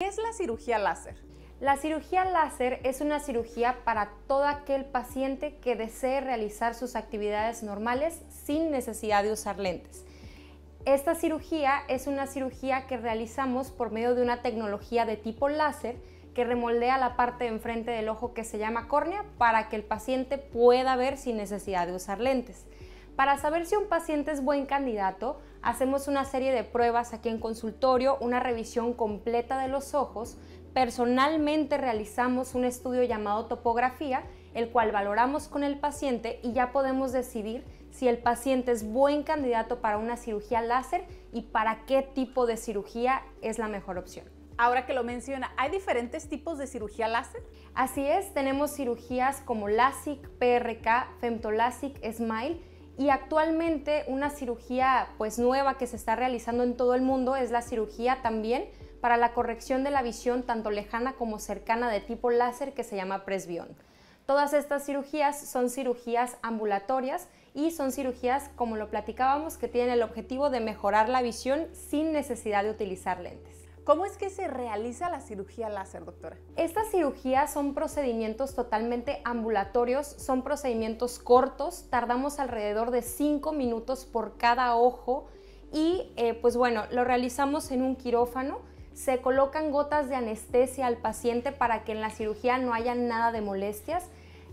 ¿Qué es la cirugía láser? La cirugía láser es una cirugía para todo aquel paciente que desee realizar sus actividades normales sin necesidad de usar lentes. Esta cirugía es una cirugía que realizamos por medio de una tecnología de tipo láser que remoldea la parte de enfrente del ojo que se llama córnea para que el paciente pueda ver sin necesidad de usar lentes. Para saber si un paciente es buen candidato, hacemos una serie de pruebas aquí en consultorio, una revisión completa de los ojos. Personalmente realizamos un estudio llamado topografía, el cual valoramos con el paciente y ya podemos decidir si el paciente es buen candidato para una cirugía láser y para qué tipo de cirugía es la mejor opción. Ahora que lo menciona, ¿hay diferentes tipos de cirugía láser? Así es, tenemos cirugías como LASIK, PRK, FemtoLASIK, SMILE y actualmente una cirugía pues nueva que se está realizando en todo el mundo es la cirugía también para la corrección de la visión tanto lejana como cercana de tipo láser que se llama Presbion. Todas estas cirugías son cirugías ambulatorias y son cirugías, como lo platicábamos, que tienen el objetivo de mejorar la visión sin necesidad de utilizar lentes. ¿Cómo es que se realiza la cirugía láser, doctora? Estas cirugías son procedimientos totalmente ambulatorios, son procedimientos cortos, tardamos alrededor de 5 minutos por cada ojo y eh, pues bueno, lo realizamos en un quirófano. Se colocan gotas de anestesia al paciente para que en la cirugía no haya nada de molestias.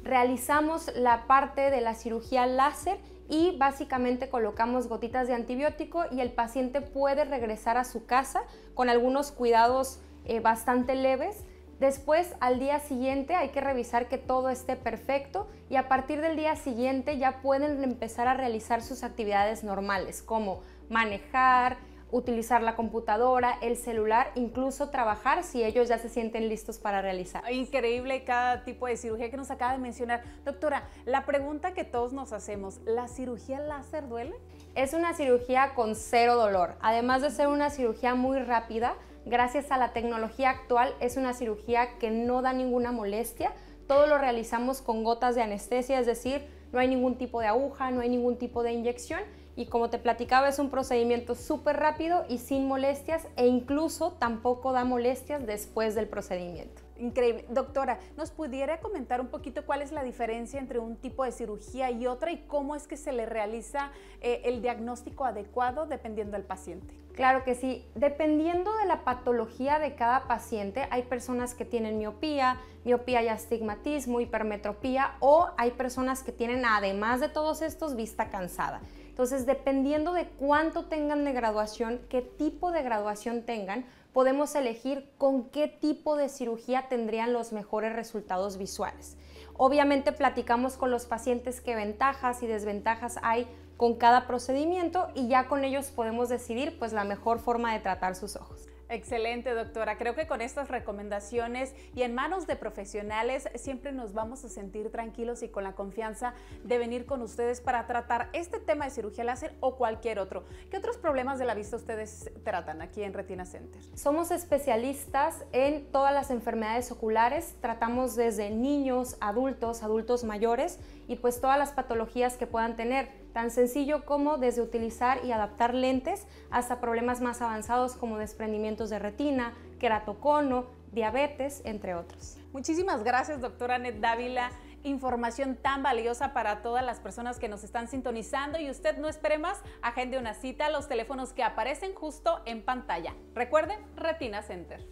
Realizamos la parte de la cirugía láser y básicamente colocamos gotitas de antibiótico y el paciente puede regresar a su casa con algunos cuidados eh, bastante leves. Después, al día siguiente, hay que revisar que todo esté perfecto y a partir del día siguiente ya pueden empezar a realizar sus actividades normales, como manejar, utilizar la computadora, el celular, incluso trabajar si ellos ya se sienten listos para realizar. Increíble cada tipo de cirugía que nos acaba de mencionar. Doctora, la pregunta que todos nos hacemos, ¿la cirugía láser duele? Es una cirugía con cero dolor. Además de ser una cirugía muy rápida, gracias a la tecnología actual, es una cirugía que no da ninguna molestia. Todo lo realizamos con gotas de anestesia, es decir, no hay ningún tipo de aguja, no hay ningún tipo de inyección y como te platicaba es un procedimiento súper rápido y sin molestias e incluso tampoco da molestias después del procedimiento. Increíble. Doctora, ¿nos pudiera comentar un poquito cuál es la diferencia entre un tipo de cirugía y otra y cómo es que se le realiza eh, el diagnóstico adecuado dependiendo del paciente? Claro que sí. Dependiendo de la patología de cada paciente, hay personas que tienen miopía, miopía y astigmatismo, hipermetropía o hay personas que tienen además de todos estos vista cansada. Entonces, dependiendo de cuánto tengan de graduación, qué tipo de graduación tengan, podemos elegir con qué tipo de cirugía tendrían los mejores resultados visuales. Obviamente platicamos con los pacientes qué ventajas y desventajas hay con cada procedimiento y ya con ellos podemos decidir pues la mejor forma de tratar sus ojos. Excelente, doctora. Creo que con estas recomendaciones y en manos de profesionales siempre nos vamos a sentir tranquilos y con la confianza de venir con ustedes para tratar este tema de cirugía láser o cualquier otro. ¿Qué otros problemas de la vista ustedes tratan aquí en Retina Center? Somos especialistas en todas las enfermedades oculares. Tratamos desde niños, adultos, adultos mayores y pues todas las patologías que puedan tener tan sencillo como desde utilizar y adaptar lentes hasta problemas más avanzados como desprendimientos de retina, queratocono, diabetes, entre otros. Muchísimas gracias, doctora Anet Dávila. Información tan valiosa para todas las personas que nos están sintonizando y usted no espere más, agende una cita a los teléfonos que aparecen justo en pantalla. Recuerden, Retina Center.